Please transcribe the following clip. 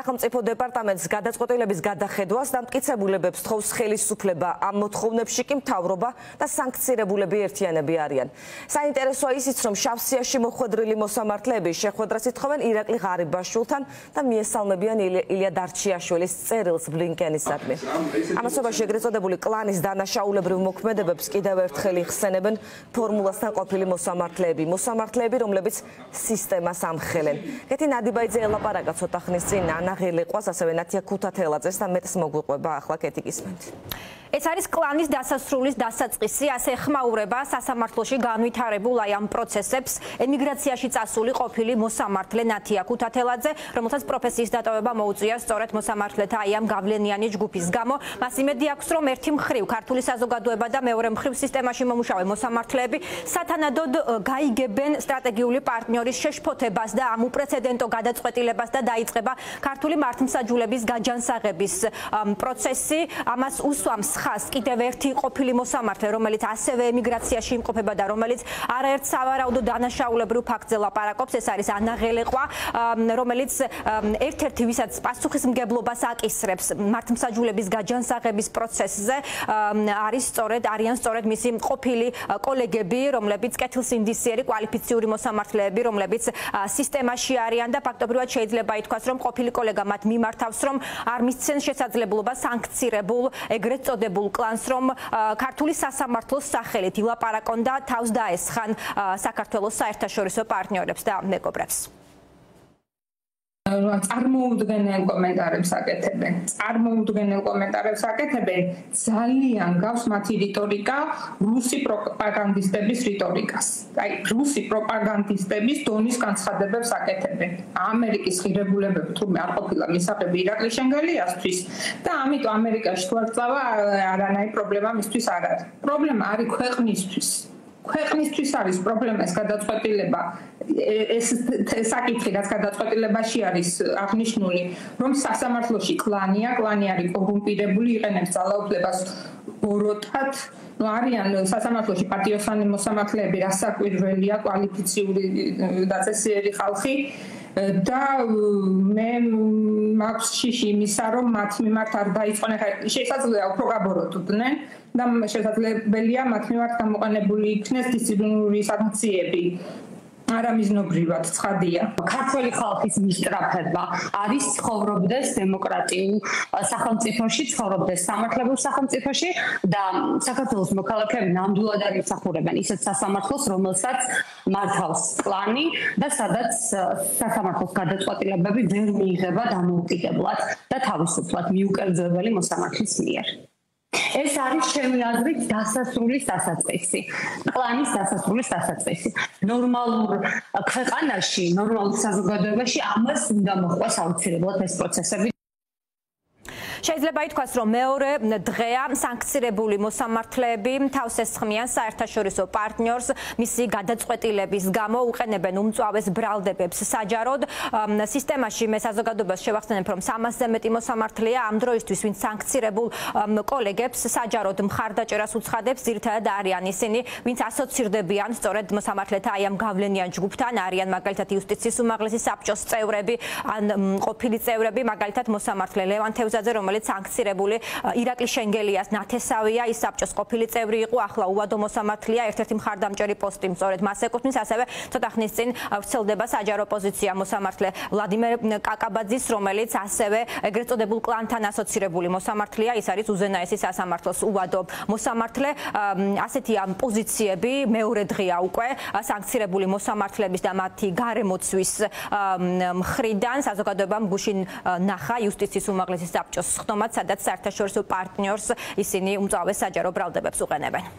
სახელმწიფო დეპარტამენტს გადაწყვეტილების გადახედვას და მტკიცებულებებს თხოვს ხელისუფლება ამ მოთხოვნებში კი მთავრობა და სანქცირებულები ერთიანები არიან. საინტერესოა ისიც, რომ შავსიაში მოხვედრილი მოსამართლეები შეხვედრას ითხოვენ ირაკლი ღარიბაშვილთან და მიესალმებიან ილია დარჩიაშვილის წერილს ბლინკენისადმი. ამასობაში ეგრეთ წოდებული კლანის დანაშაულებრივ მოქმედებებს კიდევ ერთხელ იხსენებენ ფორმულასთან ყოფილი მოსამართლეები, მოსამართლეები, რომლებიც სისტემას ამხელენ. კეთი ნადიბაიძე ელაპარაკა ცოტა ხნის წინ ანაღელეყვას ასევე ნათია ქუთათელაძეს და მეტს მოგვიყვება ახლა კეთი გისმენთ. ეს არის კლანის დასასრულის დასაწყისი, ასე ხმაურება სასამართლოში განვითარებულ აი ამ პროცესებს ემიგრაციაში წასული ყოფილი მოსამართლე ნათია ქუთათელაძე, რომელსაც პროფესიის დატოვება მოუწია სწორედ მოსამართლეთა აი ამ გავლენიანი ჯგუფის გამო. მას იმედი აქვს, რომ ერთი მხრივ ქართული საზოგადოება და მეორე მხრივ სისტემაში მომუშავე მოსამართლეები სათანადოდ გაიგებენ სტრატეგიული პარტნიორის შეშფოთებას და ამ უპრეცედენტო გადაწყვეტილებას და დაიწყება ქართული მართლმსაჯულების გაჯანსაღების პროცესი. ამას უსვამს ხას კიდევ ერთი ყოფილი მოსამართლე, რომელიც ასევე ემიგრაციაში იმყოფება და რომელიც არაერთ სავარაუდო დანაშაულებრივ ფაქტზე ლაპარაკობს, ეს არის ანა ღელეყვა, რომელიც ერთ-ერთი ვისაც პასუხისმგებლობას აკისრებს მართლმსაჯულების გაჯანსაღების პროცესზე, არის სწორედ არიან სწორედ მისი ყოფილი კოლეგები, რომლებიც კეთილსინდისიერი კვალიფიციური მოსამართლეები, რომლებიც სისტემაში არიან და ფაქტობრივად შეიძლება ითქვას, რომ ყოფილი კოლეგა მათ მიმართავს, რომ არ მისცენ შესაძლებლობა სანქცირებულ ეგრეთ წოდებულ დაწყებულ კლანს რომ ქართული სასამართლოს სახელით ილაპარაკონ და თავს დაესხან საქართველოს საერთაშორისო პარტნიორებს და მეგობრებს. წარმოუდგენელ კომენტარებს აკეთებენ. წარმოუდგენელ კომენტარებს აკეთებენ. ძალიან გავს მათი რიტორიკა რუსი პროპაგანდისტების რიტორიკას. აი, რუსი პროპაგანდისტების დონის განცხადებებს აკეთებენ. ამერიკის ღირებულებები თურმე არ ყოფილა მისაღები ირაკლი შენგელიასთვის და ამიტომ ამერიკაში თუ არ წავა არანაირი პრობლემა მისთვის არ არის. პრობლემა არის ქვეყნისთვის. ქვეყნისთვის არის პრობლემა ეს გადაწყვეტილება. ეს საკითხი რაც გადაწყვეტილებაში არის აღნიშნული რომ სასამართლოში კლანია კლანი არის კორუმპირებული იყენებს ძალაუფლებას ბოროტად. ну არიან სასამართლოში პატიოსანი მოსამართლეები რასაკვირველია კვალიფიციური დაწესიერი ხალხი და მე მაქვს შიში იმისა რომ მათ მიმართ არ დაიწყონ ახლა შესაძლოა უფრო გაბოროტდნენ და შესაძლებელია მათ მიმართ გამოყენებული იქნეს დისციპლინური სანქციები არამიზნობრივად ცხადია. ქართველი ხალხის მისტრაფება არის ცხოვრობდეს დემოკრატიულ სახელმწიფოში, ცხოვრობდეს სამართლებრივ სახელმწიფოში და საქართველოს მოქალაქეები ნამდვილად არ ისახურებენ ისეთ სასამართლოს, რომელსაც მართავს კლანი და სადაც სასამართლოს გადაწყვეტილებები ვერ მიიღება დამოუკიდებლად და თავისუფლად მიუკერძებელი მოსამართლის მიერ. ეს არის ჩემი აზრით დასასრულის დასაწყისი. პლანის დასასრულის დასაწყისი. ნორმალურ ქვეყანაში, ნორმალურ საზოგადოებაში ამას უნდა მოხდეს აუცილებლად ეს პროცესები. შეიძლება ითქვას, რომ მეორე დღეა სანქცირებული მოსამართლეები თავს ესხმიან საერთაშორისო პარტნიორს მისი გადაწყვეტილების გამო უყენებენ უმწვავეს ბრალდებებს. საჯაროდ სისტემაში მე საზოგადოებას შევახსენებ რომ 300-ზე მეტი მოსამართლეა ამ დროისთვის ვინც სანქცირებულ კოლეგებს საჯაროდ მხარდაჭერას უცხადებს ძირთადად არიან ისინი ვინც ასოცირდებიან სწორედ მოსამართლეთა აი ამ გავლენიან ჯგუფთან. არიან მაგალითად იუსტიციის უმაღლესი საბჭოს წევრები ან ყოფილი წევრები მაგალითად მოსამართლე ლევან თევზაძე რომ რომელიც სანქცირებული ირაკლი შენგელიას ნათესავია ის საბჭოს ყოფილი წევრი იყო ახლა უვადო მოსამართლეა ერთ-ერთი მხარდამჭერი პოსტი სწორედ მას ეკუთვნის ასევე ცოტა ხნის წინ ვრცელდება საჯარო პოზიცია მოსამართლე ვლადიმერ კაკაბაძის რომელიც ასევე ეგრეთ წოდებულ კლანთან ასოცირებული მოსამართლეა ის არის უზენაესი სასამართლოს უვადო მოსამართლე. ასეთი ამ პოზიციები მეორე დღეა უკვე სანქცირებული მოსამართლების და მათი გარემოცვის მხრიდან საზოგადოებამ გუშინ ნახა იუსტიციის უმაღლესი საბჭოს ხდომად, სადაც საერთაშორისო პარტნიორს ისინი უმწავეს საჯარო ბრალდებებს უყენებენ.